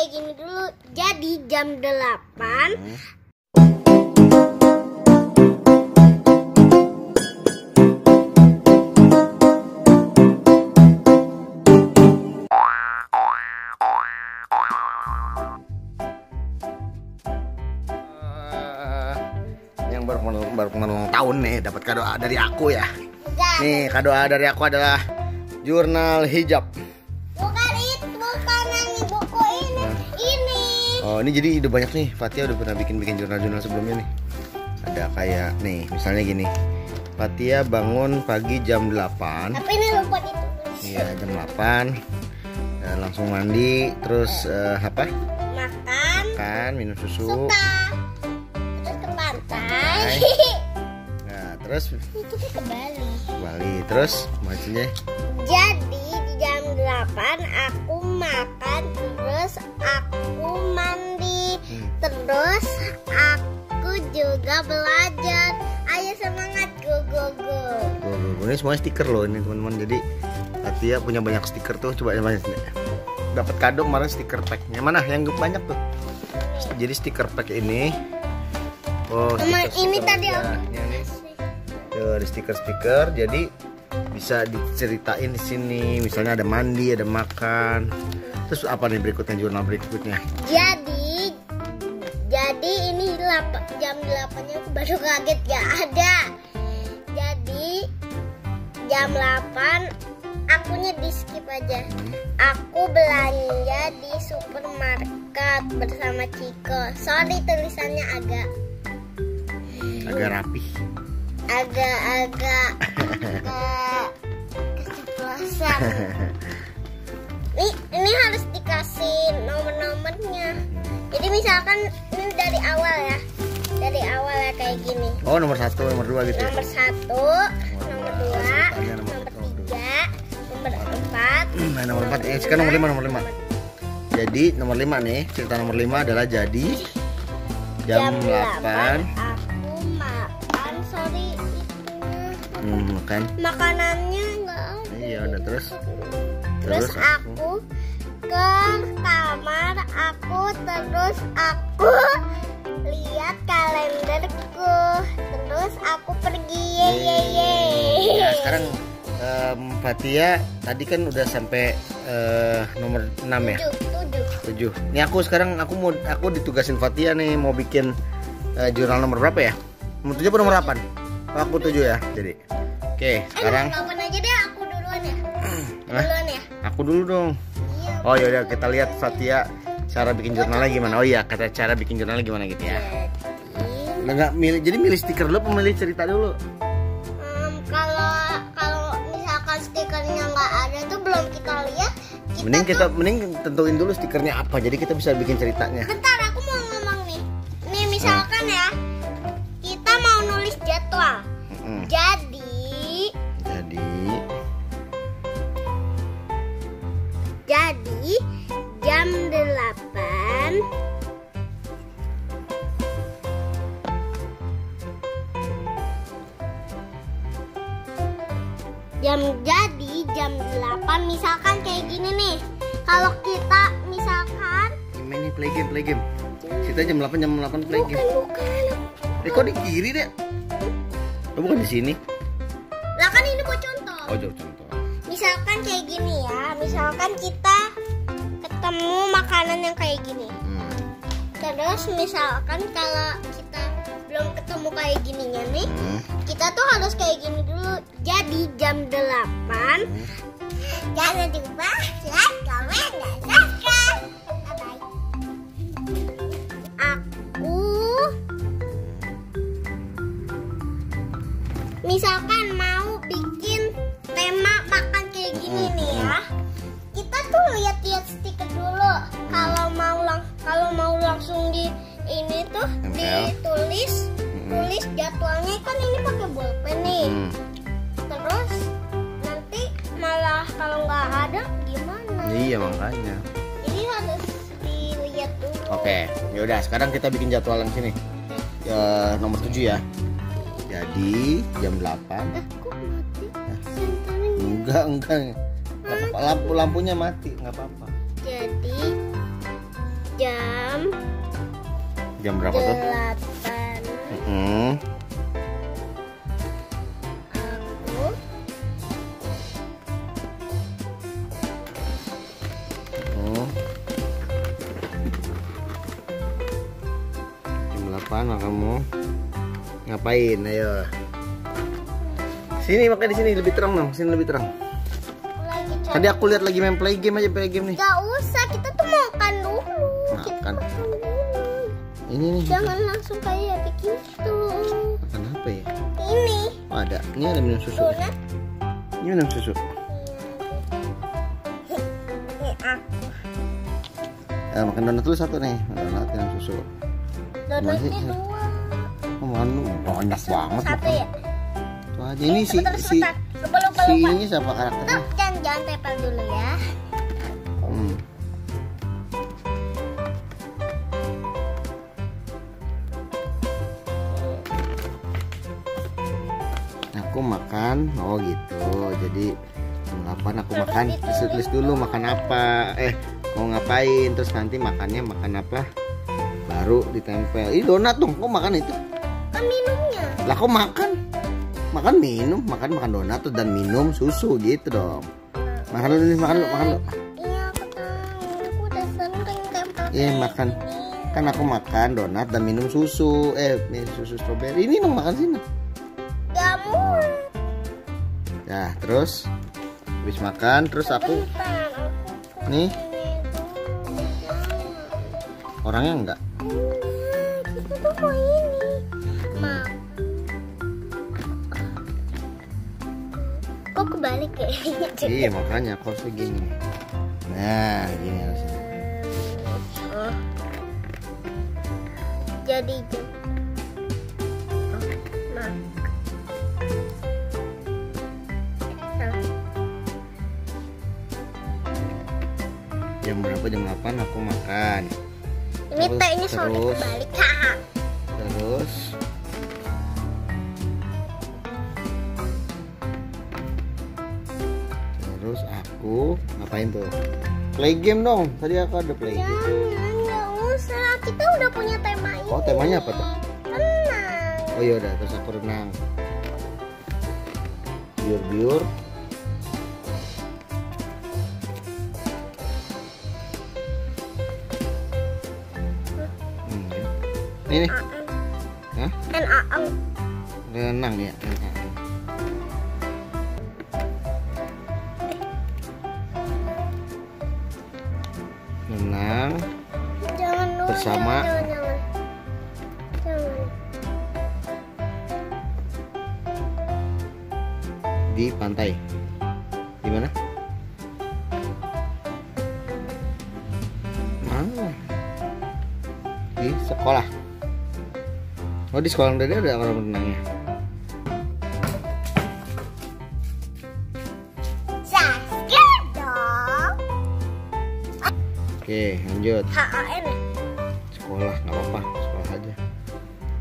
kayak gini dulu. Jadi jam 8 Hmm. Eh, yang baru menul- baru menulang tahun nih dapat kado dari aku ya. Nih kado dari aku adalah jurnal hijab. Oh ini jadi udah banyak nih Fatia udah pernah bikin-bikin jurnal-jurnal sebelumnya nih Ada kayak nih misalnya gini Fatia bangun pagi jam 8 Tapi ini lupa ditulis. Iya jam 8 Eh, Langsung mandi Terus eh, apa? Makan, Makan minum susu suka. Terus ke pantai. Nah terus itu kan ke Bali. Bali Terus maksudnya Jadi di jam 8 aku makan, terus aku. Terus aku juga belajar. Ayo semangat go go go. Go, go, go. Ini semuanya stiker loh ini teman-teman. Jadi Fatia punya banyak stiker tuh. Coba yang banyak Dapat kado kemarin stiker packnya. Mana? Yang banyak tuh. Jadi stiker pack ini. Oh, Teman, stiker-stiker ini tadi aku Yang ini. Tuh, ada stiker-stiker. Jadi bisa diceritain di sini. Misalnya ada mandi ada makan. Terus apa nih berikutnya? Jurnal berikutnya. Jadi jam 8 nya aku baru kaget gak ada. Jadi jam 8 akunya di skip aja. Aku belanja di supermarket bersama Ciko. Sorry tulisannya agak agak rapi agak-agak agak keceplosan. Ini, ini harus dikasih nomor-nomornya. Jadi misalkan ini dari awal ya, dari awal ya kayak gini. oh nomor satu nomor dua gitu ya Nomor satu, nomor dua, nomor- nomor tiga, nomor empat. nah, nomor empat eh, sekarang nomor lima nomor lima jadi nomor lima nih cerita nomor lima adalah jadi jam, delapan aku makan. Sorry hmm, kan Makanannya enggak ada. iya udah terus Terus aku ke kamar aku terus aku lihat kalenderku terus aku pergi ye ye ye. Nah, sekarang em, Fatia tadi kan udah sampai eh, nomor 6 ya Tujuh, tujuh. 7 Ini aku sekarang aku mau aku ditugasin Fatia nih mau bikin eh, jurnal nomor berapa ya? Nomor 7 apa nomor 8? Oh, aku 7 ya. Jadi. Oke, Eh, sekarang nomor delapan aja deh aku duluan ya. Duluan ya. aku dulu dong. Iya. Oh ya udah kita lihat Fatia cara bikin jurnalnya gimana. Oh iya, kata cara bikin jurnalnya gimana gitu ya. Jadi, Udah nggak milih jadi milih stiker dulu pemilih cerita dulu. em, kalau kalau misalkan stikernya nggak ada tuh belum kita lihat. Kita Mending tuh- kita mending tentuin dulu stikernya apa jadi kita bisa bikin ceritanya. Bentar, play game, play game. Kita jam 8 jam 8 play bukan game. bukan. Eh kok di kiri deh? Oh, bukan di sini. Lah kan ini buat contoh. Oh, jauh contoh. Misalkan kayak gini ya. Misalkan kita ketemu makanan yang kayak gini. Hmm. Terus misalkan kalau kita belum ketemu kayak gininya nih, Hmm. kita tuh harus kayak gini dulu. Jadi jam 8 Hmm. jangan lupa like, comment, dan subscribe. Misalkan mau bikin tema makan kayak gini Mm-mm, nih ya. Kita tuh lihat-lihat stiker dulu. Kalau mau lang kalau mau langsung di ini tuh ditulis Mm-mm. tulis jadwalnya kan ini pakai bolpen nih. Hmm. Terus nanti malah kalau nggak ada gimana? Iya makanya. Jadi harus dilihat dulu. Oke, ya udah sekarang kita bikin jadwalan sini. Ya, nomor 7 ya. Jadi jam 8. Eh, kok mati? Hah? Senternya. Enggak, enggak. Nggak apa-apa. Lampu lampunya mati, nggak apa-apa. Jadi Jam berapa tuh? delapan Hmm. aku Oh. Jam 8 kamu ngapain? Ayo. Sini makanya di sini lebih terang dong, sini lebih terang. lagi Tadi aku lihat lagi main play game aja play game nih. Gak usah, kita tuh makan dulu. Kita Makan. dulu. Ini nih. Jangan langsung kayak begitu. Makan apa ya? Ini Oh, ada. Ini ada minum susu. donat. Ini minum susu. Ya, makan donat dulu satu nih. Donat minum susu. Donatnya dua. Oh, lu banyak banget. Satu ya. Tuh aja ini si si si ini siapa karakternya? Tuh, jangan, jangan tempel dulu ya. Hmm. Aku makan, oh gitu. Jadi 8 aku makan. Tulis, tulis dulu makan apa. Eh, mau ngapain? Terus nanti makannya makan apa? Baru ditempel. Ih, donat dong. Kok makan itu? Kan minumnya. Lah kok makan? Makan minum, makan makan donat dan minum susu gitu dong. Makan dulu, nih, makan dulu, makan dulu. Iya, aku tahu. Aku udah sering tempel. Iya, makan. Kan aku makan donat dan minum susu. Eh, minum susu stroberi. Ini dong makan sini. Gak muat. Ya, terus habis makan, terus aku Bentar, aku nih orangnya enggak. Enggak, kita tuh mau ini. Ma. Kok kebalik ya? Iya, makanya aku harusnya gini. Nah, gini harusnya. Oh. Jadi jam. Oh, nah. Berapa? Jam 8 aku makan. Ini Terus, tehnya terus. kebalik. Terus ngapain tuh? Play game dong. Tadi aku ada play game. Jangan, nggak usah. Kita udah punya tema ini. Oh, temanya apa tuh? Tenang. Oh iya udah, terus aku renang. Biur-biur. Hmm. Ini nih, Hah? N-A-N. renang ya. renang. Renang. Bersama. Jangan, jangan, jangan. di pantai. Di mana? Mana? Di sekolah. Oh di sekolah tadi ada orang renangnya. Oke lanjut H-A-N? Sekolah nggak apa-apa sekolah aja.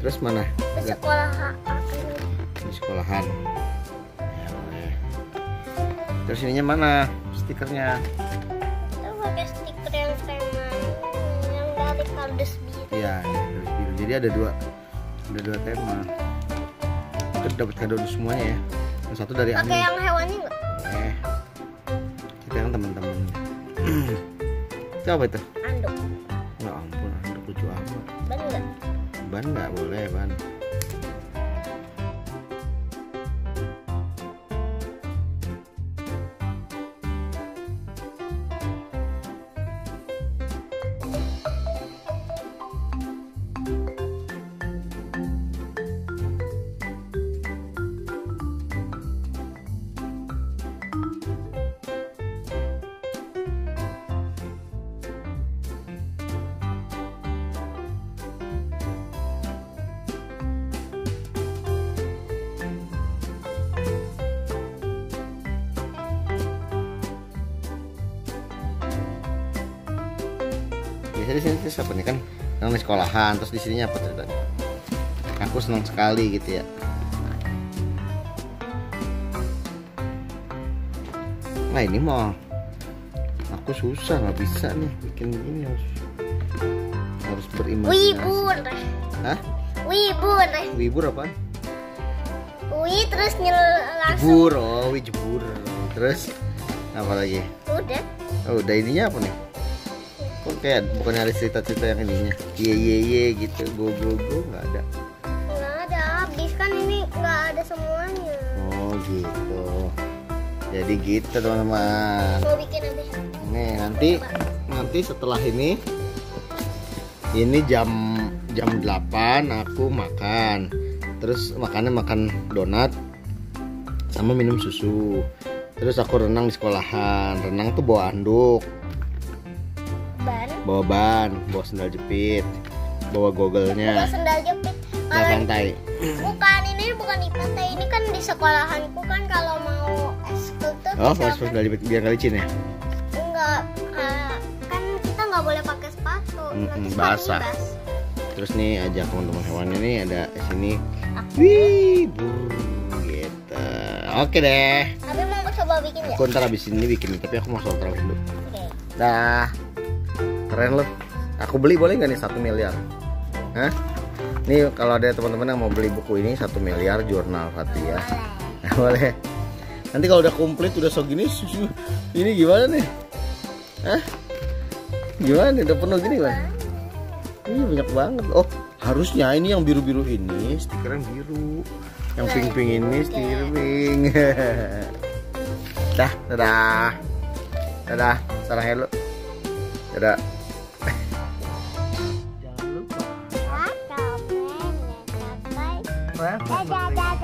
Terus mana? Lihat, sekolah di sekolahan. Ya, boleh. Terus ininya mana? Stikernya? Kita pakai stiker yang tema yang dari kardus biru. Iya, ini garis biru. Jadi ada dua, ada dua tema. Kita dapat kado di semuanya ya. Yang satu dari Pakai yang hewannya nggak? Eh, kita kan teman-teman. itu apa itu? Ban nggak boleh ban. Biasanya di sini siapa nih kan? Yang di sekolahan, terus di sininya apa ceritanya? Aku senang sekali gitu ya. Nah ini mah aku susah nggak bisa nih bikin ini harus harus berimajinasi. Wibur. Hah? Wibur. Wibur apa? Wi terus nyel langsung. Jebur, oh wi jebur. Terus apa lagi? Udah. Oh, udah ininya apa nih? Kok kayak bukannya ada cerita-cerita yang ininya? Ye ye ye gitu, go go go nggak ada. Nggak ada habis kan ini nggak ada semuanya. Oh gitu. Jadi gitu teman-teman. Mau bikin habis. Nih nanti nanti setelah ini ini jam jam 8 aku makan. Terus makannya makan donat sama minum susu. Terus aku renang di sekolahan. Renang tuh bawa anduk. Bawa ban, bawa sendal jepit, bawa Bukan gogelnya. sendal jepit. Pantai. bukan ini bukan di pantai ini kan di sekolahanku kan kalau mau eskul tuh Oh, pas sendal jepit biar nggak licin ya? enggak ah, kan kita nggak boleh pakai sepatu nanti sepatu basah. bas. Terus nih ajak teman-teman hewan ini ada di sini. Wih, gitu. Oke deh. tapi mau coba bikin ya Aku ntar abis ini bikin, tapi aku mau sholat tarawih dulu. oke Dah, keren loh. Aku beli boleh nggak nih satu miliar? Hah? Nih kalau ada teman-teman yang mau beli buku ini satu miliar jurnal Fatia. boleh boleh. Nanti kalau udah komplit udah segini, susu ini gimana nih? Hah? Gimana? nih? Udah penuh gini kan? Ini banyak banget. Oh, harusnya ini yang biru-biru ini stiker yang biru. Yang pink-pink ini stiker pink. Dah, dadah. Dadah, salah hello. Dadah. Jangan lupa. dadah dadah dadah dadah